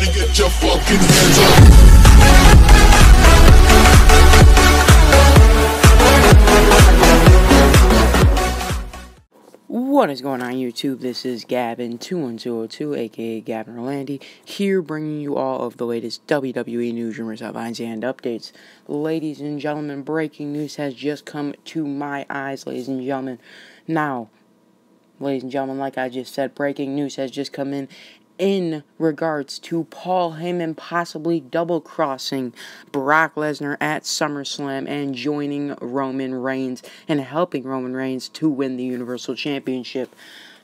Everybody get your fucking hands up. What is going on YouTube? This is Gavin21202, aka Gavin Orlandi, here bringing you all of the latest WWE news, rumors, headlines, and updates. Ladies and gentlemen, breaking news has just come to my eyes, ladies and gentlemen. Now, ladies and gentlemen, like I just said, breaking news has just come in in regards to Paul Heyman possibly double crossing Brock Lesnar at SummerSlam and joining Roman Reigns and helping Roman Reigns to win the Universal Championship.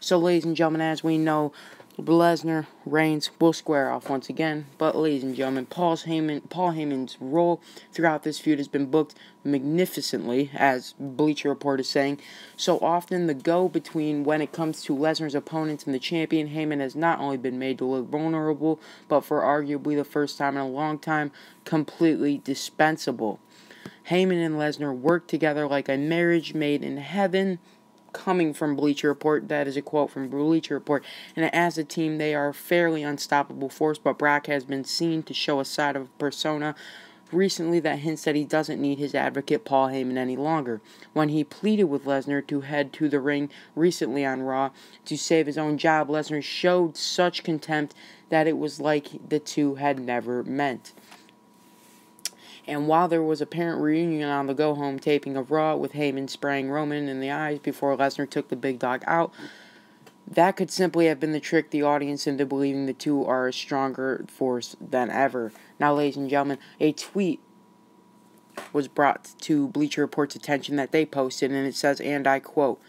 So, ladies and gentlemen, as we know, Lesnar, Reigns will square off once again. But, ladies and gentlemen, Paul's Heyman, Paul Heyman's role throughout this feud has been booked magnificently, as Bleacher Report is saying. So often, the go between when it comes to Lesnar's opponents and the champion, Heyman has not only been made to look vulnerable, but for arguably the first time in a long time, completely dispensable. Heyman and Lesnar work together like a marriage made in heaven coming from Bleacher Report. That is a quote from Bleacher Report. And as a team, they are a fairly unstoppable force, but Brock has been seen to show a side of persona recently that hints that he doesn't need his advocate Paul Heyman any longer. When he pleaded with Lesnar to head to the ring recently on Raw to save his own job, Lesnar showed such contempt that it was like the two had never met. And while there was apparent reunion on the go home taping of Raw with Heyman spraying Roman in the eyes before Lesnar took the big dog out, that could simply have been the trick the audience into believing the two are a stronger force than ever. Now, ladies and gentlemen, a tweet was brought to Bleacher Report's attention that they posted, and it says, and I quote,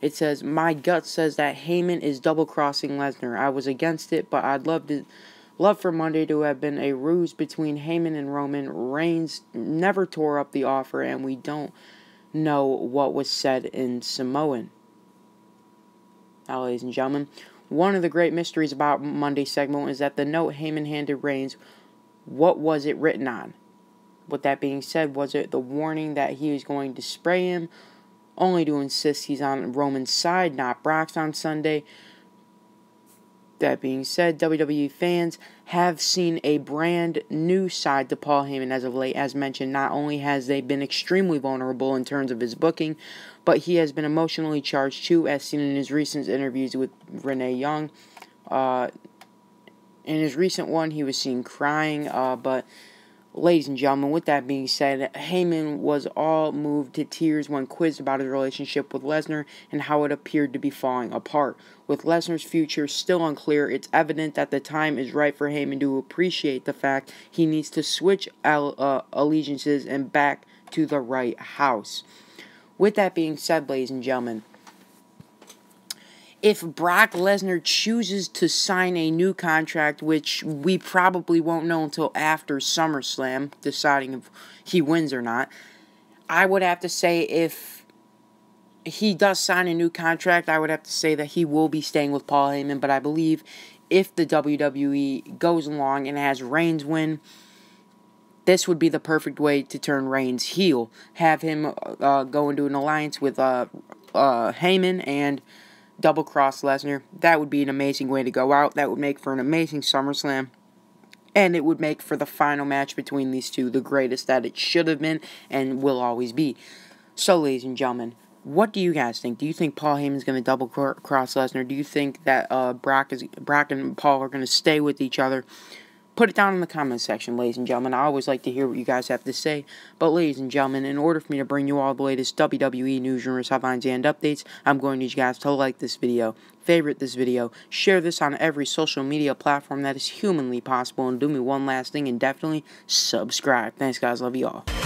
it says, My gut says that Heyman is double crossing Lesnar. I was against it, but I'd love to love for Monday to have been a ruse between Heyman and Roman. Reigns never tore up the offer, and we don't know what was said in Samoan. Now, ladies and gentlemen, one of the great mysteries about Monday's segment is that the note Heyman handed Reigns, what was it written on? With that being said, was it the warning that he was going to spray him, only to insist he's on Roman's side, not Brock's on Sunday? That being said, WWE fans have seen a brand new side to Paul Heyman as of late. As mentioned, not only has they been extremely vulnerable in terms of his booking, but he has been emotionally charged too, as seen in his recent interviews with Renee Young. Uh, in his recent one, he was seen crying, uh, but Ladies and gentlemen, with that being said, Heyman was all moved to tears when quizzed about his relationship with Lesnar and how it appeared to be falling apart. With Lesnar's future still unclear, it's evident that the time is right for Heyman to appreciate the fact he needs to switch uh, allegiances and back to the right house. With that being said, ladies and gentlemen, if Brock Lesnar chooses to sign a new contract, which we probably won't know until after SummerSlam, deciding if he wins or not, I would have to say if he does sign a new contract, I would have to say that he will be staying with Paul Heyman. But I believe if the WWE goes along and has Reigns win, this would be the perfect way to turn Reigns heel. Have him uh, go into an alliance with uh, uh, Heyman and double cross Lesnar. That would be an amazing way to go out. That would make for an amazing SummerSlam. And it would make for the final match between these two the greatest that it should have been and will always be. So, ladies and gentlemen, what do you guys think? Do you think Paul Heyman is going to double cross Lesnar? Do you think that uh, Brock is Brock and Paul are going to stay with each other? Put it down in the comment section, ladies and gentlemen. I always like to hear what you guys have to say. But, ladies and gentlemen, in order for me to bring you all the latest WWE news, rumors, headlines, and updates, I'm going to need you guys to like this video, favorite this video, share this on every social media platform that is humanly possible, and do me one last thing and definitely subscribe. Thanks, guys. Love you all.